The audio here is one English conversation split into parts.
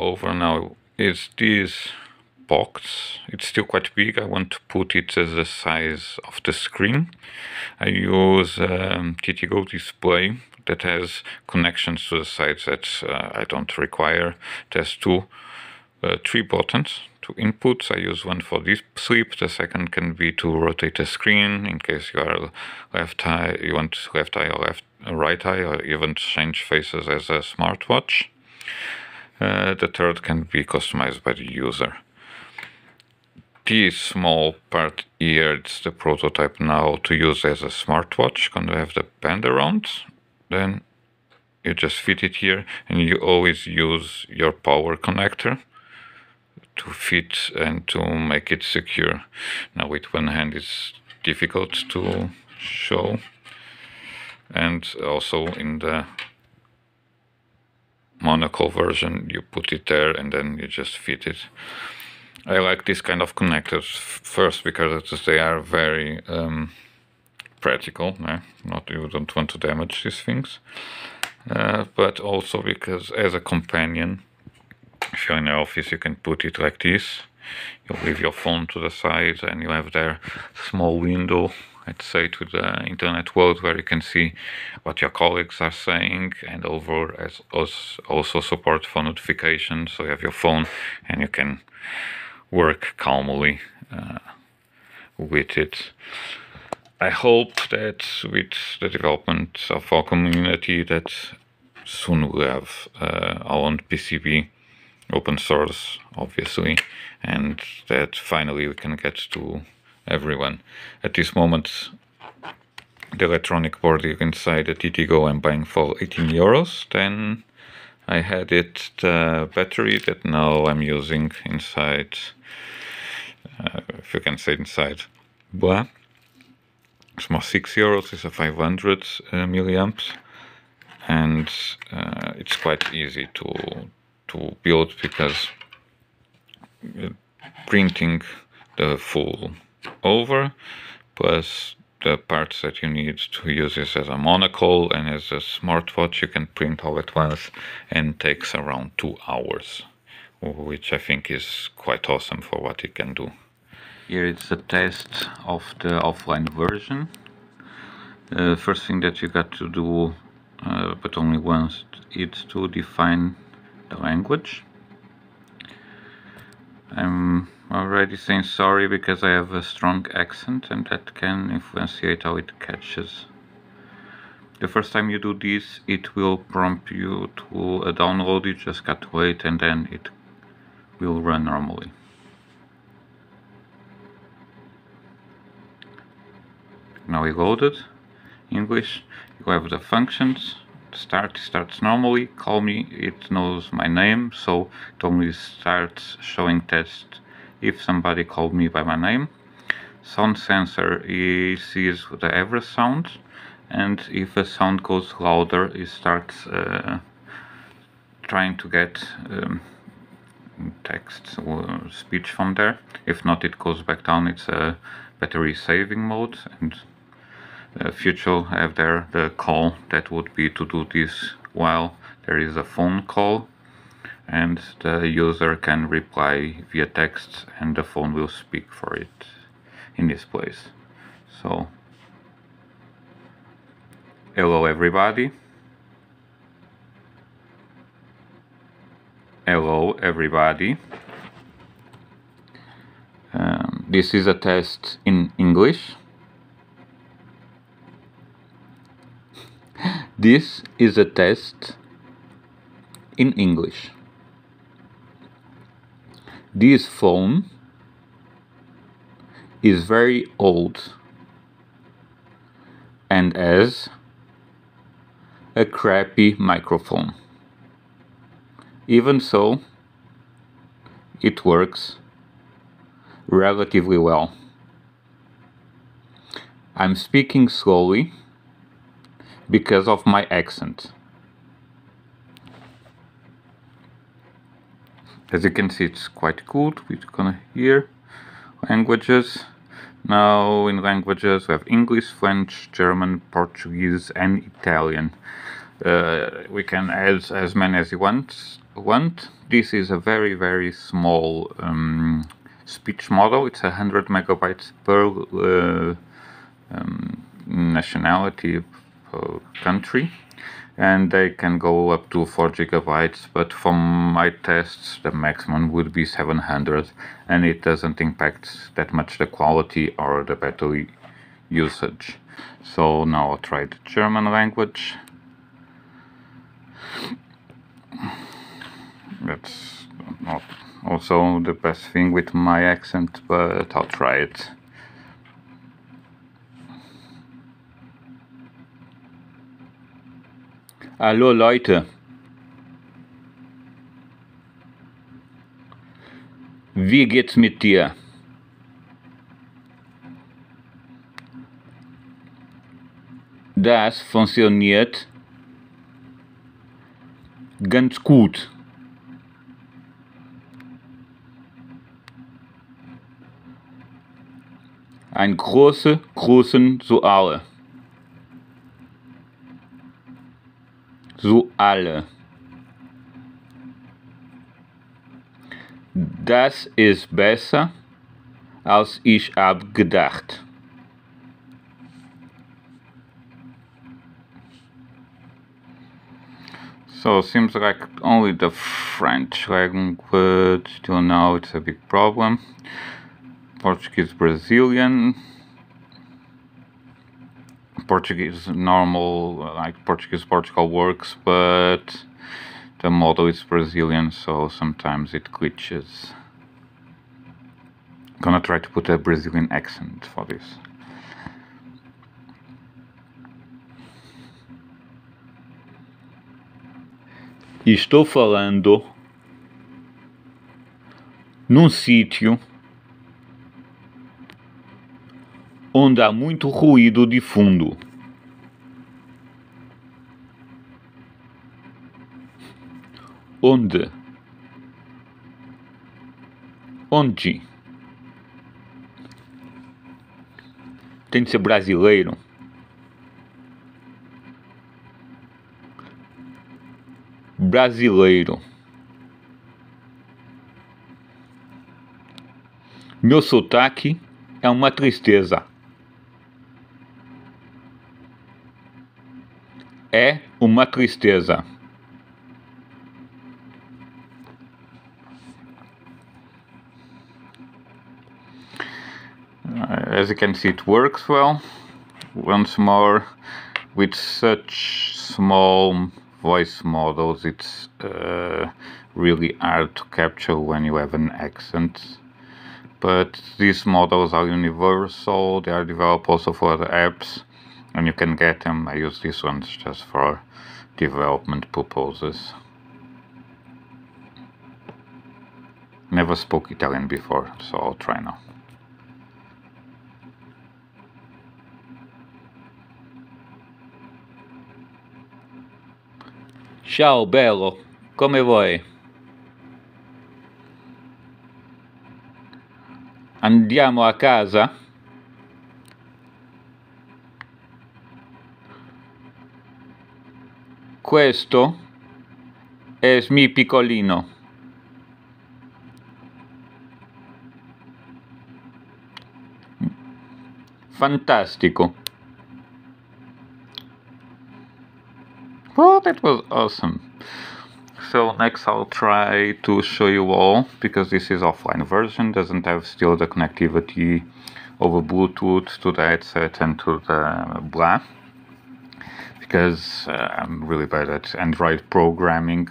Ouver now is this box. It's still quite big. I want to put it as the size of the screen. I use um, TTGo display that has connections to the sides that uh, I don't require. It has two, uh, three buttons, two inputs. I use one for this sleep. The second can be to rotate the screen in case you are left eye, you want left eye or left right eye, or even change faces as a smartwatch. Uh, the third can be customized by the user. This small part here, it's the prototype now to use as a smartwatch. Gonna have the band around, then you just fit it here and you always use your power connector to fit and to make it secure. Now with one hand it's difficult to show and also in the monocle version you put it there and then you just fit it. I like this kind of connectors first because they are very um, practical. Eh? Not you don't want to damage these things, uh, but also because as a companion, if you're in the office, you can put it like this. You leave your phone to the side, and you have there small window. Let's say to the internet world where you can see what your colleagues are saying, and Ouver as also support for notifications. So you have your phone, and you can work calmly uh, with it. I hope that with the development of our community that soon we'll have uh, our own PCB open source obviously and that finally we can get to everyone. At this moment the electronic board you can say the TTGo I'm buying for 18 euros. Then I had it the battery that now I'm using inside uh, if you can say inside. Blah small 6 euros is a 500 uh, milliamps. And uh, it's quite easy to to build because uh, printing the full Ouver plus the parts that you need to use this as a monocle and as a smartwatch you can print all at once and takes around two hours which I think is quite awesome for what it can do. Here it's a test of the offline version. Uh, first thing that you got to do, uh, but only once, it's to define the language. I'm already saying sorry because I have a strong accent and that can influence how it catches. The first time you do this, it will prompt you to download. It, just got to wait and then it will run normally. now we loaded English you have the functions. Start starts normally. Call me. It knows my name so it only starts showing test if somebody called me by my name. Sound sensor sees the average sound and if a sound goes louder it starts uh, trying to get um, text or speech from there. If not it goes back down. It's a battery saving mode and uh, future have there the call that would be to do this while there is a phone call and the user can reply via text and the phone will speak for it in this place. So hello everybody. Hello everybody. Um, this is a test in English. This is a test in English. This phone is very old and has a crappy microphone. Even so, it works relatively well. I'm speaking slowly because of my accent. As you can see it's quite good, we're gonna hear languages. Now in languages we have English, French, German, Portuguese and Italian. Uh, we can add as many as you want. want. This is a very, very small um, speech model. It's a hundred megabytes per uh, um, nationality uh, country and they can go up to 4 gigabytes but from my tests the maximum would be 700 and it doesn't impact that much the quality or the battery usage. So now I'll try the German language. That's not also the best thing with my accent but I'll try it Hallo Leute. Wie geht's mit dir? Das funktioniert ganz gut. Ein große, großen Suale. So alle. Das ist besser, als ich hab gedacht. So seems like only the French language till now it's a big problem. Portuguese Brazilian Portuguese normal uh, like Portuguese Portugal works but the model is Brazilian so sometimes it glitches. Gonna try to put a Brazilian accent for this. Estou falando num sítio onde há muito ruído de fundo. Onde? Onde? Tem de ser brasileiro. Brasileiro. Meu sotaque é uma tristeza. Uma tristeza. As you can see, it works well. Once more, with such small voice models, it's uh, really hard to capture when you have an accent. But these models are universal, they are developed also for other apps and you can get them. I use these ones just for development purposes. Never spoke Italian before, so I'll try now. Ciao bello, come vuoi? Andiamo a casa? Questo è mi piccolino. Fantastico. Oh, that was awesome. So next I'll try to show you all, because this is offline version, doesn't have still the connectivity over Bluetooth to the headset and to the blah because uh, I'm really bad at Android programming.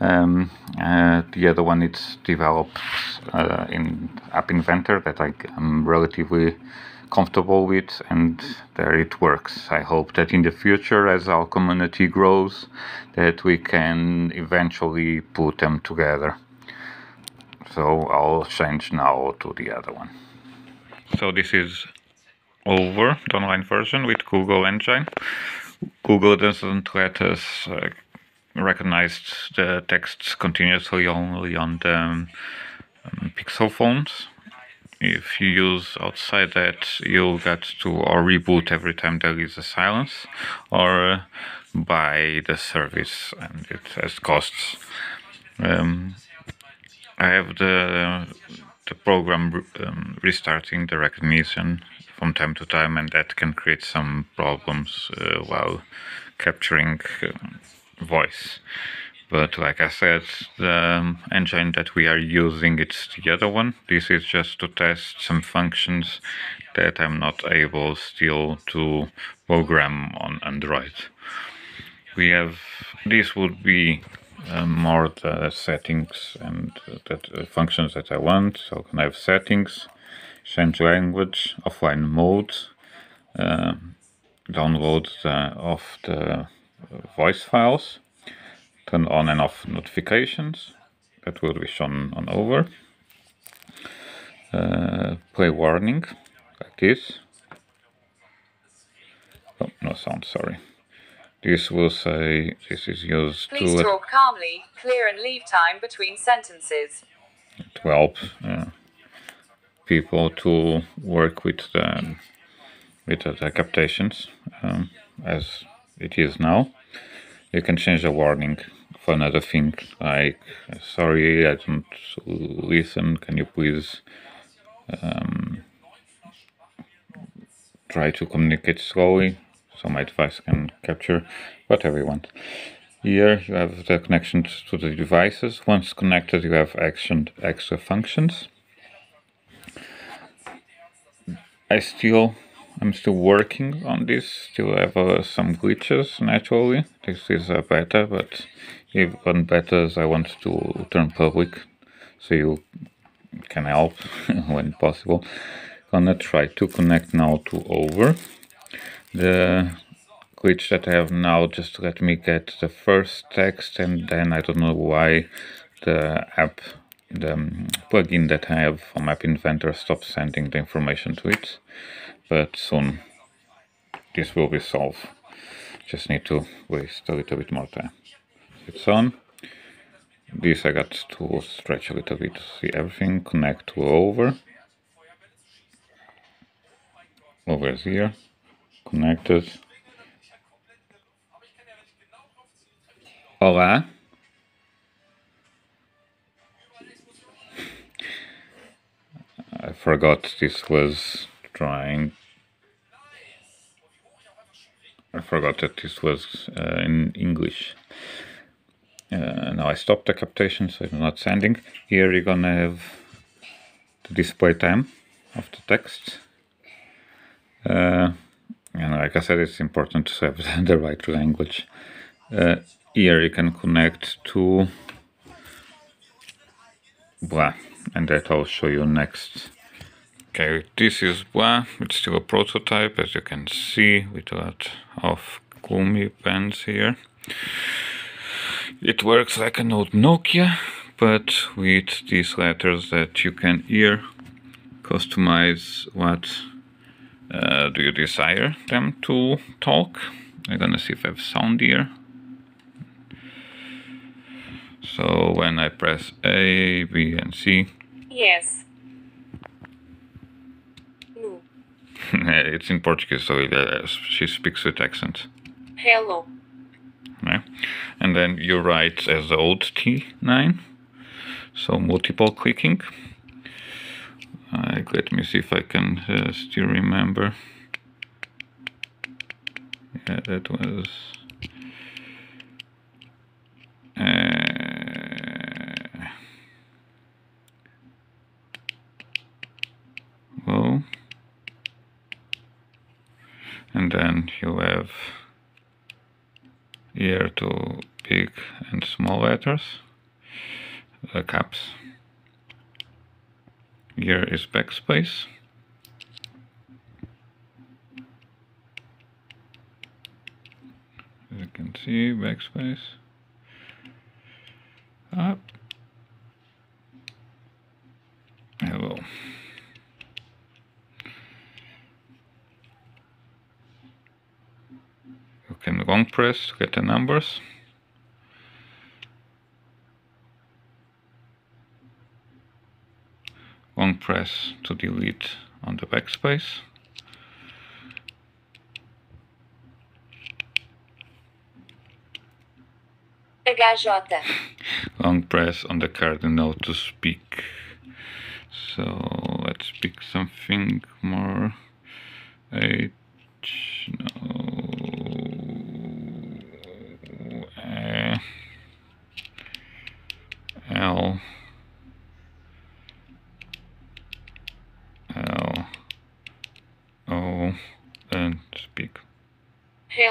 Um, uh, the other one it's developed uh, in App Inventor that I, am relatively comfortable with and there it works. I hope that in the future as our community grows that we can eventually put them together. So I'll change now to the other one. So this is Ouver the online version with Google Engine. Google doesn't let us uh, recognize the text continuously only on the um, Pixel phones. If you use outside that, you'll get to or reboot every time there is a silence, or buy the service and it has costs. Um, I have the the program um, restarting the recognition from time to time, and that can create some problems uh, while capturing uh, voice. But like I said, the engine that we are using it's the other one. This is just to test some functions that I'm not able still to program on Android. We have this would be uh, more the settings and the uh, functions that I want. So can I have settings, change language, offline mode, uh, download the, of the voice files, turn on and off notifications. That will be shown on Ouver. Uh, play warning, like this. Oh, no sound, sorry. This will say this is used Please to talk calmly, clear and leave time between sentences. to help uh, people to work with the with the, captations um, as it is now. You can change the warning for another thing like sorry I don't listen can you please um, try to communicate slowly so my device can capture whatever you want. Here you have the connections to the devices. Once connected, you have action extra functions. I still, I'm still working on this. Still have uh, some glitches naturally. This is a beta, but even betas I want to turn public, so you can help when possible. Gonna try to connect now to Ouver the glitch that I have now just let me get the first text and then I don't know why the app the um, plugin that I have from App Inventor stopped sending the information to it. But soon this will be solved. Just need to waste a little bit more time. It's on. This I got to stretch a little bit to see everything connect to Ouver. Ouver here connected. Olá. I forgot this was trying. I forgot that this was uh, in English. Uh, now I stopped the captation so it's not sending. Here you're gonna have the display time of the text. Uh, and like I said, it's important to have the right language. Uh, here you can connect to blah, and that I'll show you next. Okay, this is blah, it's still a prototype as you can see with a lot of gloomy pens here. It works like an old Nokia, but with these letters that you can here customize what uh, do you desire them to talk? I'm gonna see if I have sound here. So when I press A, B, and C. Yes. No. it's in Portuguese, so it, uh, she speaks with accent. Hello. Yeah. And then you write as the old T9, so multiple clicking. Uh, let me see if I can uh, still remember. Yeah, that was. Uh, well, and then you have here two big and small letters, the caps. Here is backspace. As you can see, backspace. Up. Hello. You can long press to get the numbers. long press to delete on the backspace. HJ. long press on the cardinal to speak. So let's pick something more. H, no, uh, L, L, O, and speak.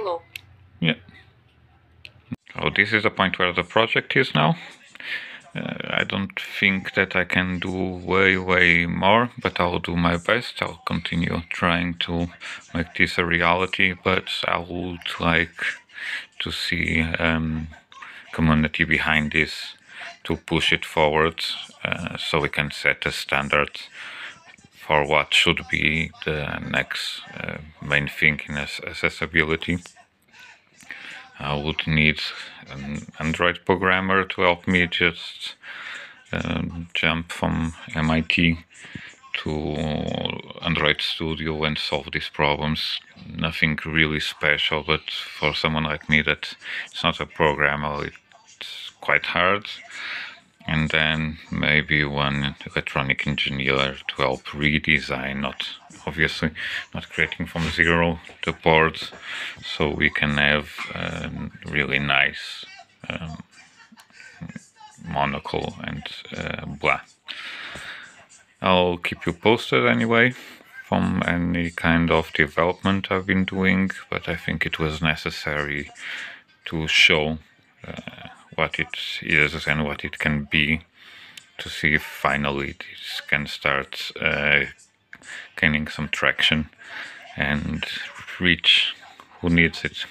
Hello. Yeah. So this is the point where the project is now. Uh, I don't think that I can do way, way more, but I'll do my best. I'll continue trying to make this a reality, but I would like to see um, community behind this to push it forward uh, so we can set a standard for what should be the next uh, main thing in accessibility. I would need an Android programmer to help me just uh, jump from MIT to Android Studio and solve these problems. Nothing really special, but for someone like me that it's not a programmer, it's quite hard. And then maybe one electronic engineer to help redesign, not obviously not creating from zero the boards, so we can have a really nice um, monocle and uh, blah. I'll keep you posted anyway from any kind of development I've been doing, but I think it was necessary to show uh, what it is and what it can be to see if finally this can start uh, gaining some traction and reach who needs it.